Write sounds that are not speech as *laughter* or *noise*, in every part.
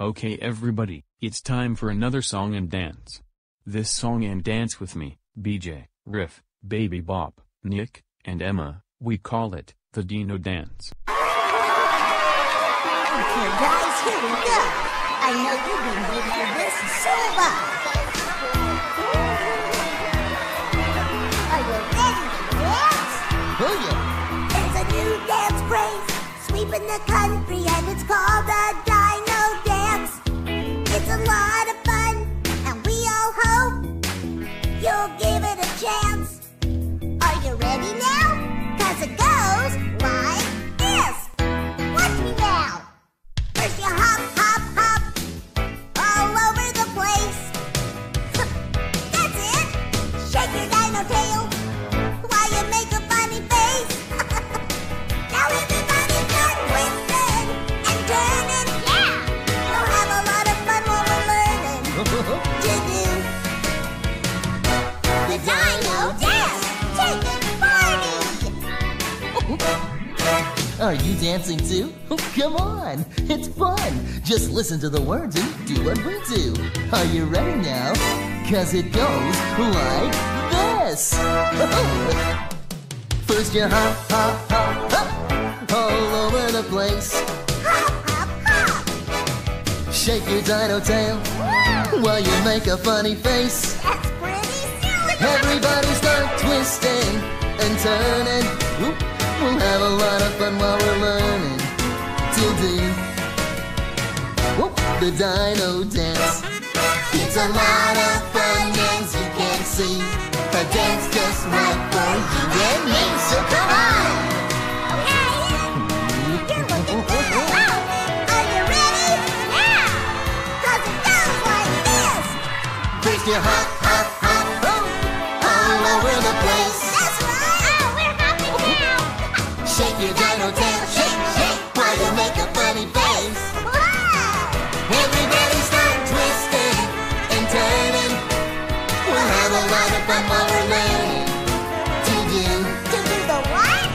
Okay everybody, it's time for another song and dance. This song and dance with me, BJ, Riff, Baby Bop, Nick, and Emma, we call it, the Dino Dance. Okay, guys, here we go. I know you've been waiting for this so long. Are you ready to dance? Oh yeah. There's a new dance craze sweeping the country, and it's called the lot Are you dancing too? Oh, come on, it's fun. Just listen to the words and do what we do. Are you ready now? Cause it goes like this. *laughs* First you hop, hop, hop, hop, all over the place. Hop, hop, hop. Shake your dino tail while you make a funny face. That's pretty silly. Everybody start twisting and turning. Oop, We'll have a lot of fun while we're learning to do Whoop, the dino dance. It's a lot of fun as you can see. A dance just right for you and me. So come on. You're looking good. Are you your dino tail, shake, shake, while you make a funny face. Wow. Everybody start twisting and turning. We'll have a lot of fun while we're learning to do To do the what?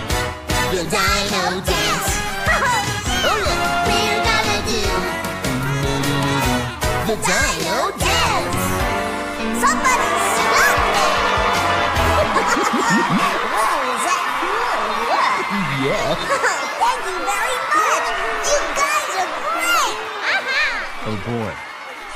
the dino dance. *laughs* Oh, yeah, we're gonna do the dino dance. Somebody stop me. *laughs* Whoa, is that cool? Yeah. Thank you very much. You guys are great. Uh-huh. Oh boy.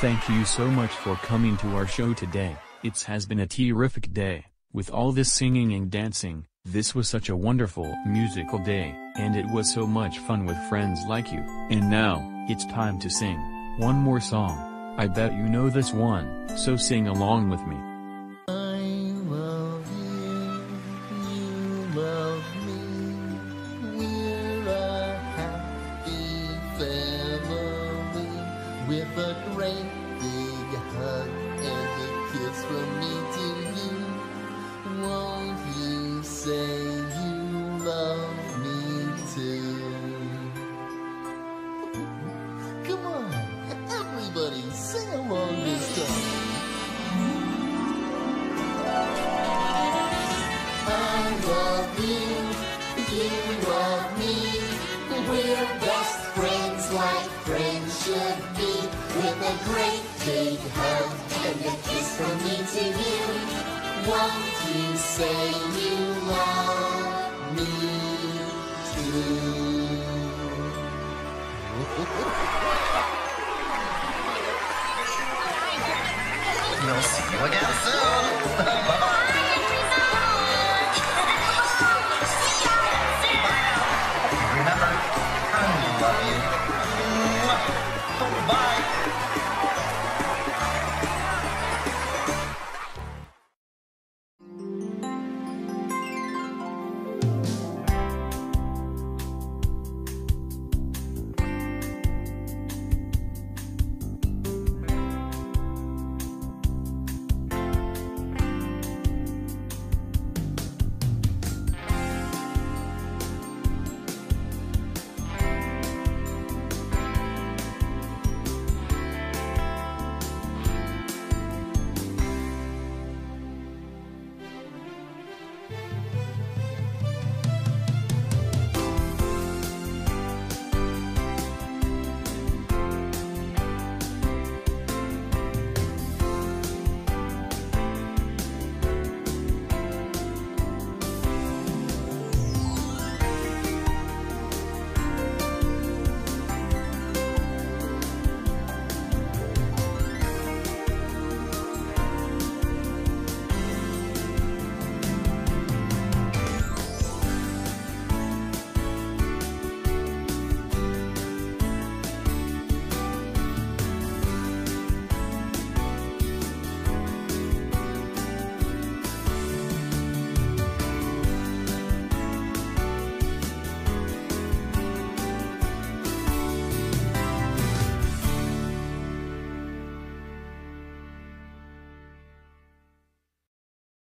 Thank you so much for coming to our show today. It has been a terrific day. With all this singing and dancing, this was such a wonderful musical day, and it was so much fun with friends like you. And now, it's time to sing one more song. I bet you know this one, so sing along with me. I love you, you love me. Sing along this time. I love you, you love me. We're best friends like friends should be. With a great big hug and a kiss from me to you. Won't you say you love me too? *laughs* We'll see you again soon. *laughs* Remember, I love you.